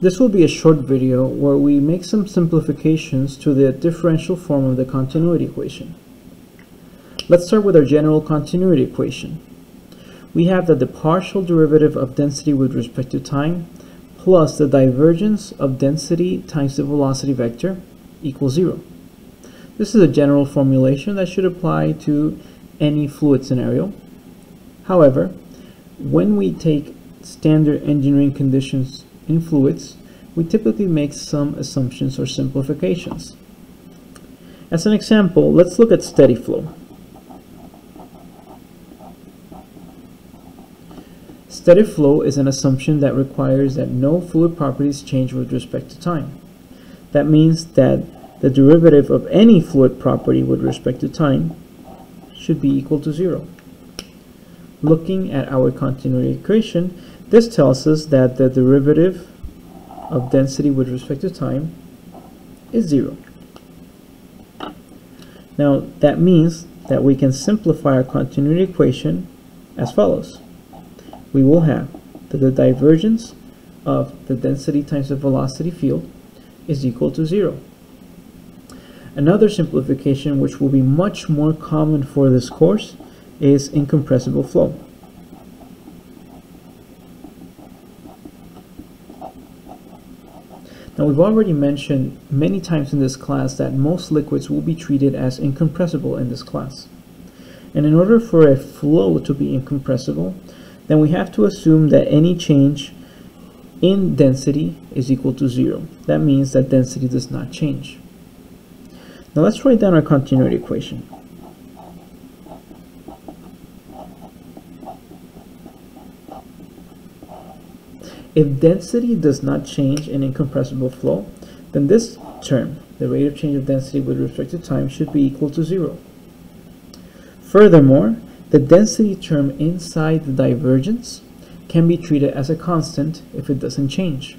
This will be a short video where we make some simplifications to the differential form of the continuity equation. Let's start with our general continuity equation. We have that the partial derivative of density with respect to time plus the divergence of density times the velocity vector equals zero. This is a general formulation that should apply to any fluid scenario. However, when we take standard engineering conditions in fluids, we typically make some assumptions or simplifications. As an example, let's look at steady flow. Steady flow is an assumption that requires that no fluid properties change with respect to time. That means that the derivative of any fluid property with respect to time should be equal to zero. Looking at our continuity equation, this tells us that the derivative of density with respect to time is zero. Now that means that we can simplify our continuity equation as follows. We will have that the divergence of the density times the velocity field is equal to zero. Another simplification which will be much more common for this course is incompressible flow. Now we've already mentioned many times in this class that most liquids will be treated as incompressible in this class. And in order for a flow to be incompressible, then we have to assume that any change in density is equal to zero. That means that density does not change. Now let's write down our continuity equation. If density does not change in incompressible flow, then this term, the rate of change of density with respect to time, should be equal to zero. Furthermore, the density term inside the divergence can be treated as a constant if it doesn't change.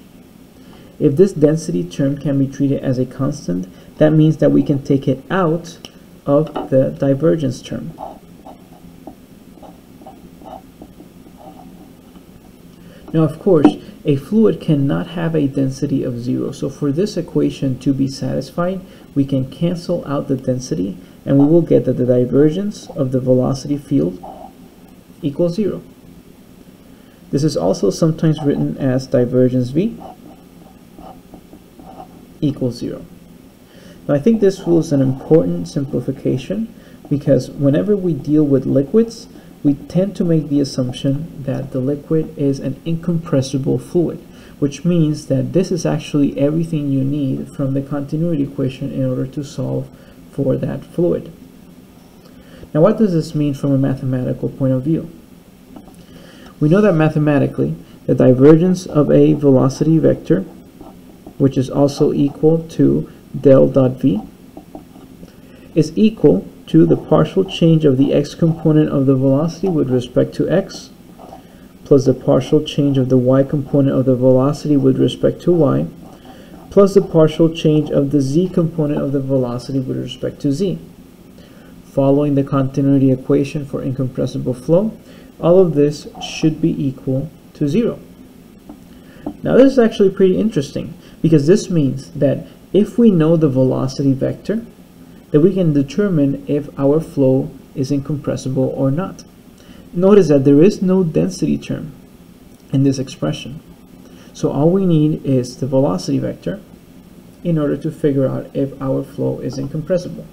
If this density term can be treated as a constant, that means that we can take it out of the divergence term. Now, of course, a fluid cannot have a density of zero. So for this equation to be satisfied, we can cancel out the density and we will get that the divergence of the velocity field equals zero. This is also sometimes written as divergence V equals zero. Now I think this rule is an important simplification because whenever we deal with liquids, we tend to make the assumption that the liquid is an incompressible fluid, which means that this is actually everything you need from the continuity equation in order to solve for that fluid. Now what does this mean from a mathematical point of view? We know that mathematically the divergence of a velocity vector, which is also equal to del dot v, is equal to the partial change of the x component of the velocity with respect to x plus the partial change of the y component of the velocity with respect to y plus the partial change of the z component of the velocity with respect to z. Following the continuity equation for incompressible flow, all of this should be equal to zero. Now this is actually pretty interesting because this means that if we know the velocity vector, that we can determine if our flow is incompressible or not. Notice that there is no density term in this expression. So all we need is the velocity vector in order to figure out if our flow is incompressible.